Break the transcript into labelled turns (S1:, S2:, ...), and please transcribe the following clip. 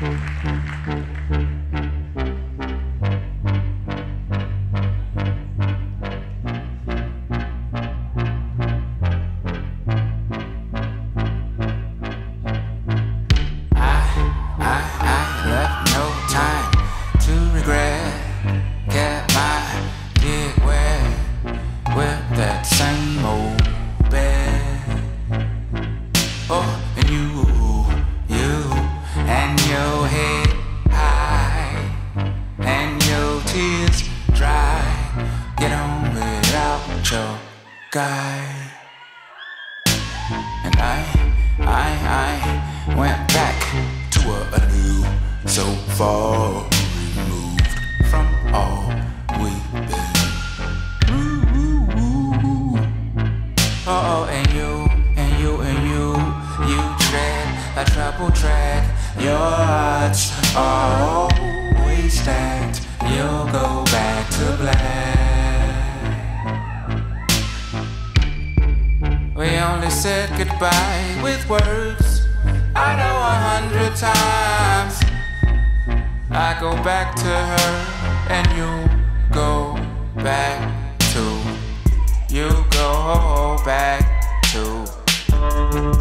S1: Mm-hmm. guy. And I, I, I went back to a, a new, so far removed from all we've been. Ooh, ooh, ooh, ooh. Oh, oh, and you, and you, and you, you tread a trouble track. Your hearts are always stacked. You'll go. only said goodbye with words I know a hundred times. I go back to her, and you go back to. You go back to.